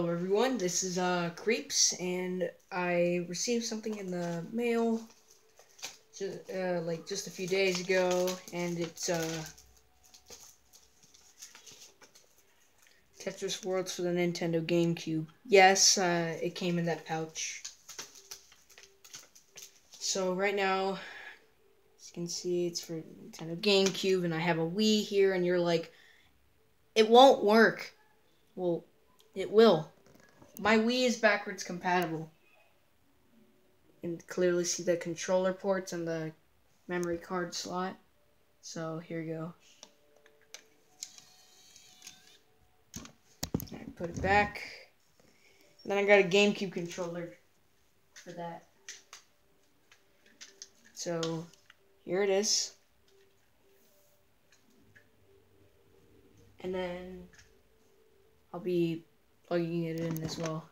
Hello everyone, this is uh Creeps and I received something in the mail uh, like just a few days ago and it's uh Tetris Worlds for the Nintendo GameCube. Yes, uh, it came in that pouch. So right now, as you can see, it's for Nintendo GameCube and I have a Wii here and you're like, it won't work. Well, it will. My Wii is backwards compatible. You can clearly see the controller ports and the memory card slot. So here you go. I put it back. And then I got a GameCube controller for that. So here it is. And then I'll be plugging it in as well.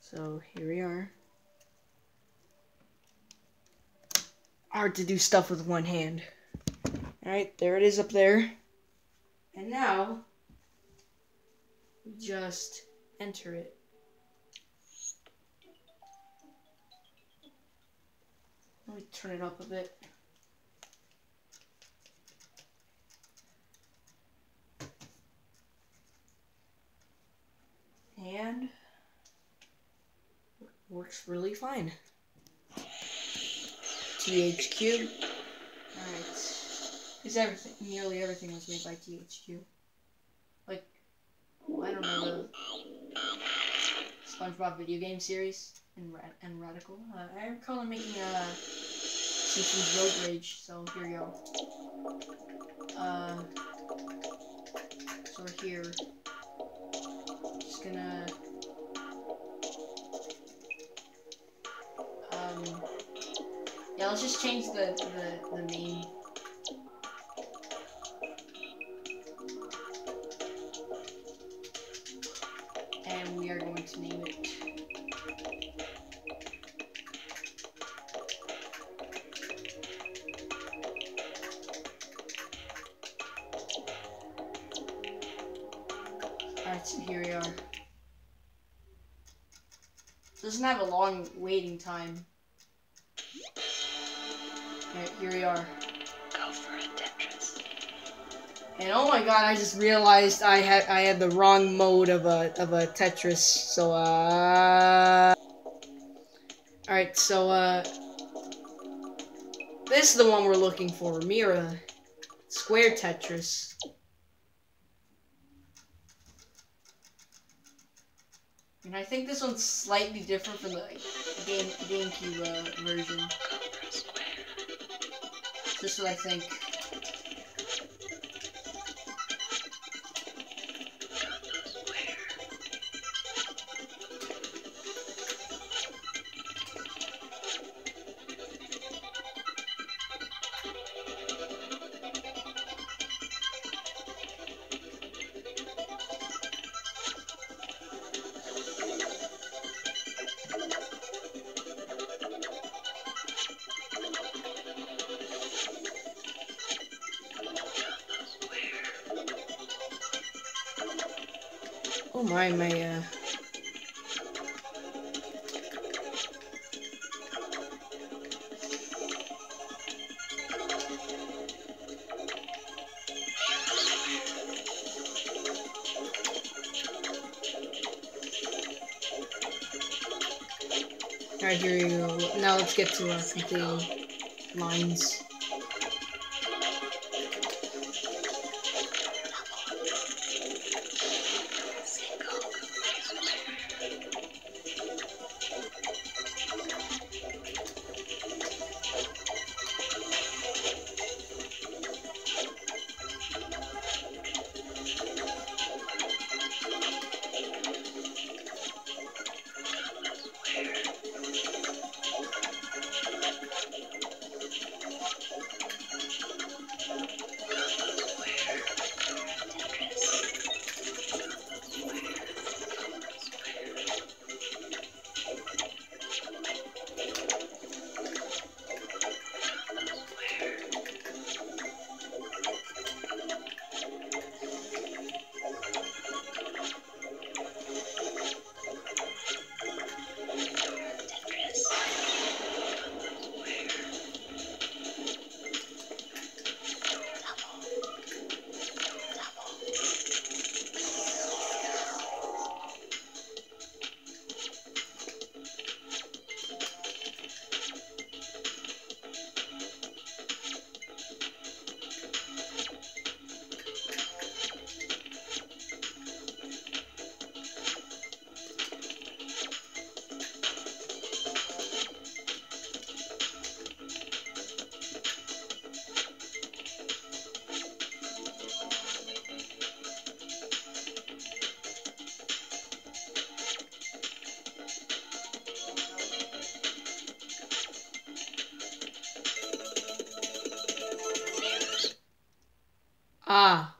So here we are. Hard to do stuff with one hand. Alright, there it is up there. And now, we just enter it. Let me turn it up a bit. and works really fine. THQ. Alright. Is everything nearly everything was made by THQ. Like I don't know the SpongeBob video game series and and Radical. Uh, I recall them making a Simpsons Road Rage, so here we go. Uh so here yeah let's just change the the, the name and we are going to name it Alright, so here we are. Doesn't have a long waiting time. Here we are. Go for a Tetris. And oh my god, I just realized I had I had the wrong mode of a of a Tetris. So uh Alright, so uh This is the one we're looking for, Mira. Square Tetris. And I think this one's slightly different from the game GameCube uh, version. Just what I think. My, my uh. Alright, here you go. Now let's get to uh, completing lines. Ah.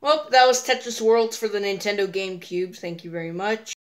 Well, that was Tetris Worlds for the Nintendo GameCube. Thank you very much.